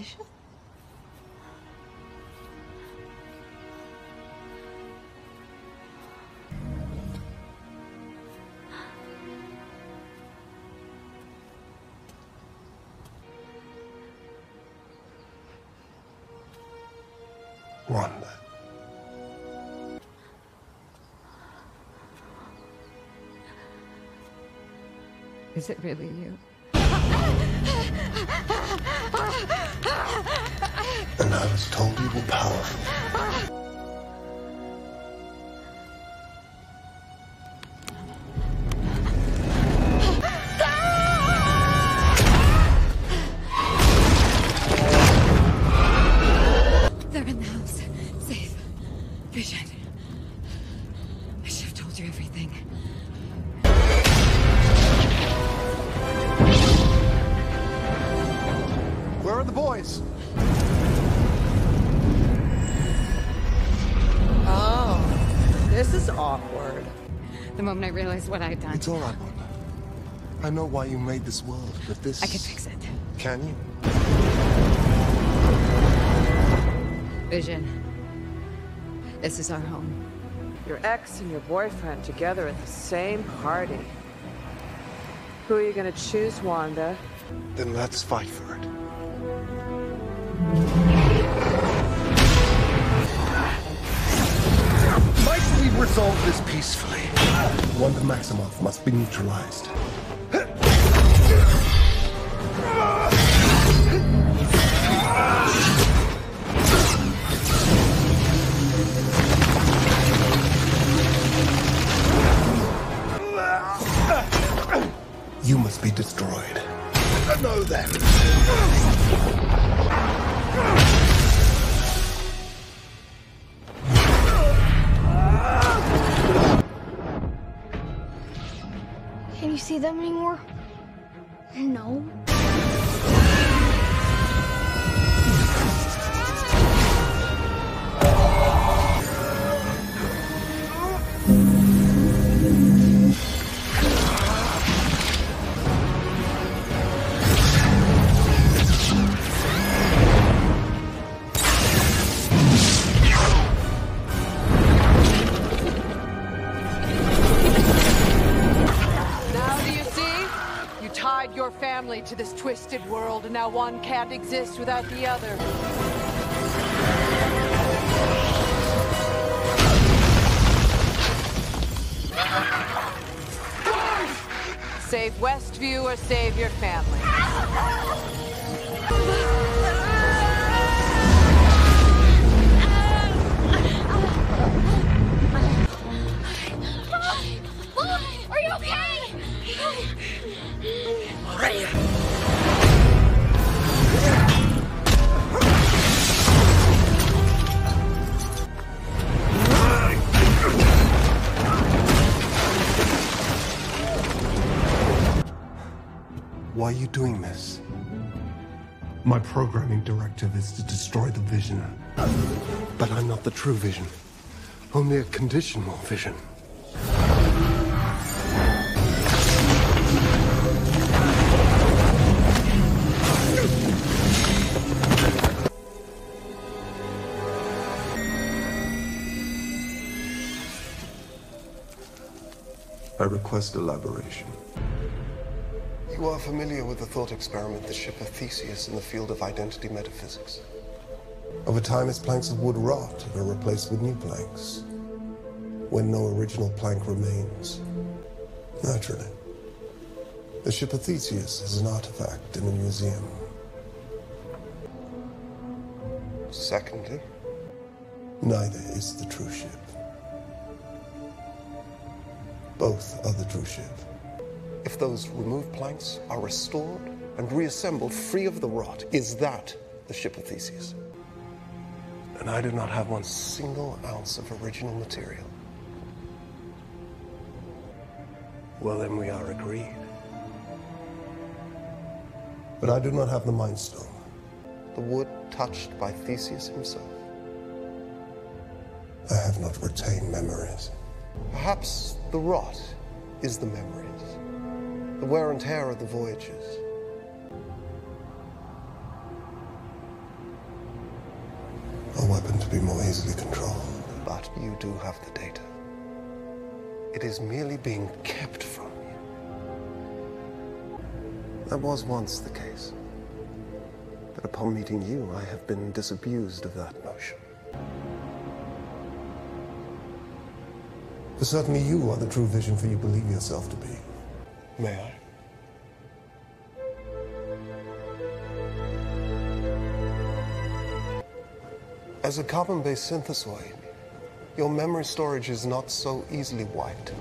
vision? Wanda. Is it really you? Ah! Ah! Ah! And I was told you were powerful. They're in the house. Safe. Vision. I should have told you everything. Are the boys? Oh, this is awkward. The moment I realized what I'd done, It's all right, Wanda. I know why you made this world, but this. I can fix it. Can you? Vision. This is our home. Your ex and your boyfriend together at the same party. Who are you gonna choose, Wanda? Then let's fight for it. Might we resolve this peacefully? Wanda Maximoff must be neutralized. You must be destroyed. I know that. See them anymore? No. Family to this twisted world, and now one can't exist without the other. Save Westview or save your family. Why are you doing this? My programming directive is to destroy the vision. But I'm not the true vision. Only a conditional vision. I request elaboration. You are familiar with the thought experiment, the ship of Theseus in the field of identity metaphysics. Over time, its planks of wood rot and are replaced with new planks. When no original plank remains. Naturally. The ship of Theseus is an artifact in a museum. Secondly, neither is the true ship. Both are the true ship. If those removed planks are restored and reassembled free of the rot, is that the ship of Theseus? And I do not have one single ounce of original material. Well, then we are agreed. But I do not have the Mind Stone. The wood touched by Theseus himself. I have not retained memories. Perhaps the rot is the memories, the wear and tear of the voyages. A weapon to be more easily controlled. But you do have the data. It is merely being kept from you. That was once the case. But upon meeting you, I have been disabused of that notion. For certainly you are the true vision for you believe yourself to be. May I? As a carbon-based synthesoid, your memory storage is not so easily wiped.